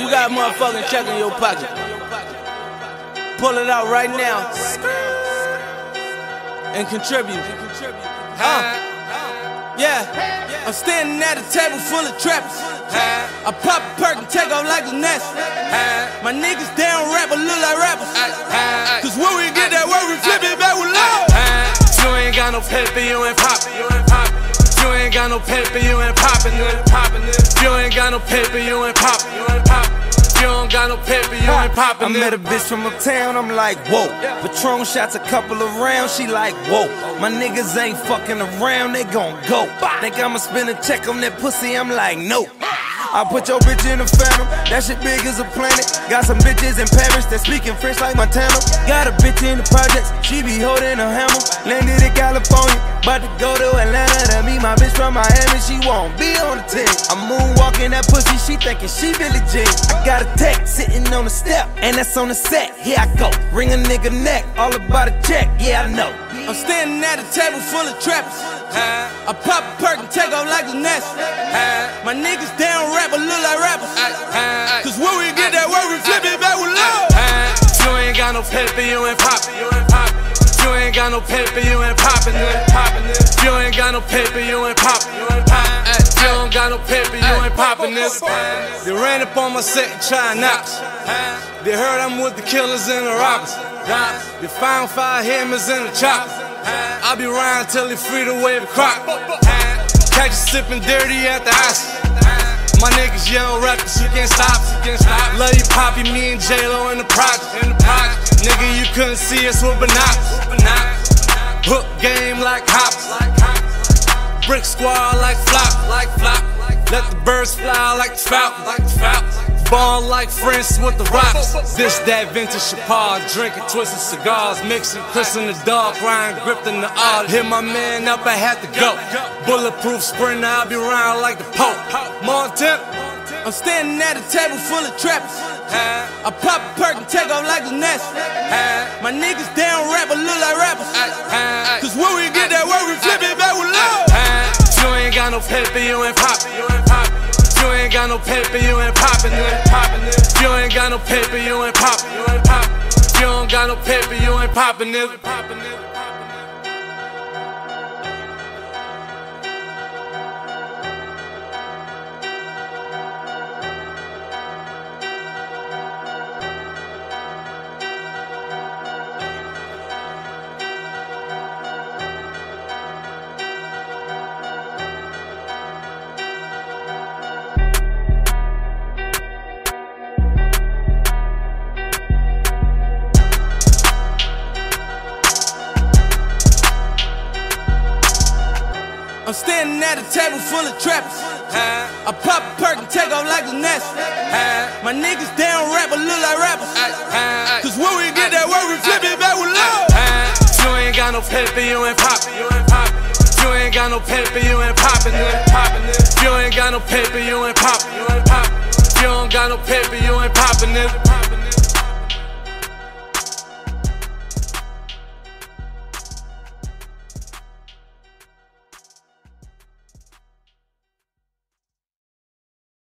you got a motherfucking check in your pocket, pull it out right now and contribute. Uh, yeah, I'm standing at a table full of trappers. I pop a Perc and take off like it's NASA. My niggas down rap, but look like rappers. Cause when we get that work, we flip it back with love. You ain't got no paper, you ain't poppin', you ain't poppin'. You ain't got no paper, you ain't poppin', you ain't poppin'. You ain't got no paper, you ain't poppin', you ain't don't got no paper, you ain't poppin'. I met a bitch from uptown, I'm like, whoa. Patron shots a couple of rounds, she like, whoa. My niggas ain't fucking around, they gon' go. Think I'ma spend a check on that pussy, I'm like, no. I put your bitch in the phantom, that shit big as a planet. Got some bitches in Paris that speaking French like Montana. Got a bitch in the projects, she be holding a hammer. Landed in California, about to go to Atlanta to meet my bitch from Miami. She won't be on the team. I'm moonwalking that pussy, she thinking she Billie Jean. I got a TEC sitting on the step, and that's on the set. Here I go, ring a nigga neck, all about a check. Yeah, I know. I'm standing at a table full of trappers. I pop a Perc and take off like it's NASA. My niggas down rap, but look like rappers. Cause when we get that work, we flip it back with love. You ain't got no paper, you ain't poppin', you ain't poppin'. You ain't got no paper, you ain't poppin', no paper, you ain't poppin', you ain't poppin'. You don't got no paper, you ain't poppin' this. They ran up on my set and try knocks. They heard I'm with the killers and the robbers. They found five hammers in the chopper. I be round till they free the wave a crop. Catch you sippin' dirty at the ice. My niggas young reckless, you can't stop, you can't stop. Love you, Poppy, me and J-Lo in the project, in the project. Nigga, you couldn't see us with binoculars. Hook game like hops. Brick squad like flop, like flop. Let the birds fly like trout, like the falcon. Ball like friends with the rocks. This that vintage Chapar, drinking twisted cigars, mixing Chris in the dark, Ryan gripped in the art. Hit my man up, I had to go. Bulletproof sprinter, I'll be round like the Pope. Montana. I'm standing at a table full of trappers. I pop a Perc and take off like it's NASA. Paper, you ain't poppin', you ain't poppin'. You ain't got no paper, you ain't poppin', you ain't poppin'. You ain't got no paper, you ain't poppin', you ain't poppin'. You don't got no paper, you ain't poppin', nigga. I'm standing at a table full of trappers. I pop a Perc and take off like it's NASA. My niggas down rap, but look like rappers. Cause when we get that work, we flip it back with love. You ain't got no paper, you ain't poppin', you ain't poppin'. You ain't got no paper, you ain't poppin', you ain't poppin'. You ain't got no paper, you ain't poppin', you ain't poppin'. You don't got no paper, you ain't poppin'.